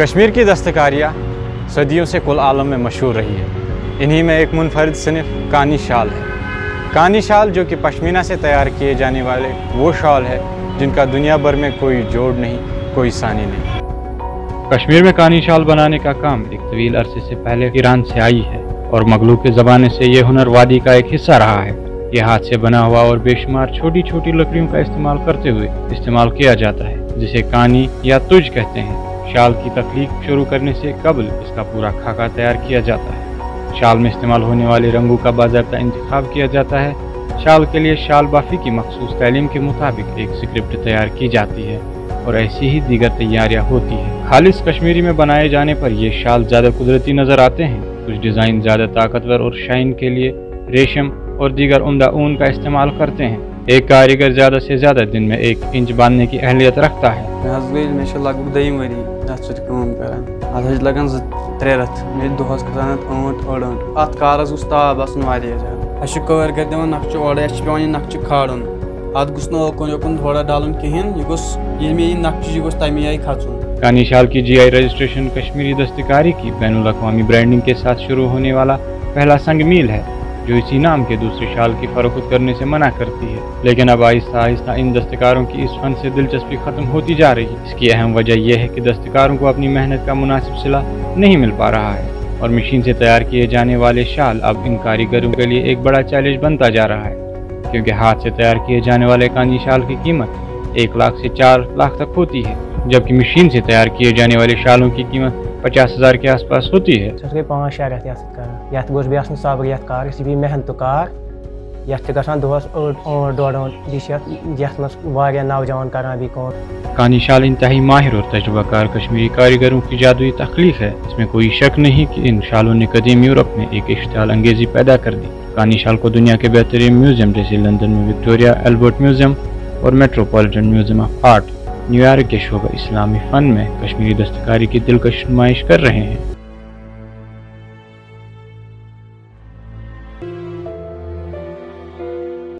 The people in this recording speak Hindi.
कश्मीर की दस्तकारियाँ सदियों से कुल आलम में मशहूर रही है। इन्हीं में एक मुनफरद सिनफ, कानी शाल है। कानी शाल जो कि पश्मीना से तैयार किए जाने वाले वो शाल है, जिनका दुनिया भर में कोई जोड़ नहीं, कोई सानी नहीं। कश्मीर में कानी शाल बनाने का काम एक तवील अरसे से पहले ईरान से आई है, और मगलू के ज़माने से ये हुनर वादी का एक हिस्सा रहा है। ये हाथ से बना हुआ और बेशुमार छोटी छोटी लकड़ियों का इस्तेमाल करते हुए इस्तेमाल किया जाता है, जिसे कानी या तुझ कहते हैं। शाल की तख्लीक शुरू करने से कबल इसका पूरा खाका तैयार किया जाता है। शाल में इस्तेमाल होने वाले रंगों का बाजाबा इंतखब किया जाता है। शाल के लिए शाल बाफी की मखसूस तलीम के मुताबिक एक स्क्रिप्ट तैयार की जाती है और ऐसी ही दीगर तैयारियाँ होती है। खालिश कश्मीरी में बनाए जाने पर ये शाल ज़्यादा कुदरती नज़र आते हैं। कुछ डिज़ाइन ज़्यादा ताकतवर और शाइन के लिए रेशम और दीगर उमदा ऊन का इस्तेमाल करते हैं। एक कारीगर ज़्यादा से ज़्यादा दिन में एक इंच बांधने की अहलियत रखता है। दम वरी अत लगान त्रे रथ मे दोहस अड़ अत कारस गुस ताब आसन ज़्यादा अस कवर कर दिवान नक्श पे नक्श खाड़न। अत गुस ओकुन योकुन थोड़ा डालन कहें यह गुस ये मे नक्श यह गुस तमे आई खचुन। कानी शाल की जीआई रजिस्ट्रेशन कश्मीरी दस्तकारी की बैन अवी ब्रांडिंग के साथ शुरू होने वाला पहला संग मील है। जो इसी नाम के दूसरे शाल की फरोख्त करने से मना करती है। लेकिन अब आहिस्ता आहिस्ता इन दस्तकारों की इस फन से दिलचस्पी खत्म होती जा रही है। इसकी अहम वजह यह है कि दस्तकारों को अपनी मेहनत का मुनासिब सिला नहीं मिल पा रहा है और मशीन से तैयार किए जाने वाले शाल अब इन कारीगरों के लिए एक बड़ा चैलेंज बनता जा रहा है, क्योंकि हाथ से तैयार किए जाने वाले कानी शाल की कीमत एक लाख से चार लाख तक होती है, जबकि मशीन से तैयार किए जाने वाले शालों की कीमत पचास हज़ार के आसपास होती है। पाँच शे रेत ये गोस बे सबक ये कार यह मेहनत कार। ये दोहस डोड़ नौजवान करान भी कानी। शाल इंतहाई माहिर और तजुबाकार कश्मीरी कारीगरों की जादुई तख्लीक है। इसमें कोई शक नहीं कि इन शालों ने कदीम यूरोप में एक इश्ताल अंगेजी पैदा कर दी। कानी शाल को दुनिया के बेहतरीन म्यूज़ियम जैसे लंदन में विक्टोरिया एल्बर्ट म्यूज़ियम और Metropolitan museum of art. New York के शोबा इस्लामी फ़न में कश्मीरी दस्तकारी की दिलकश नुमाइश कर रहे हैं।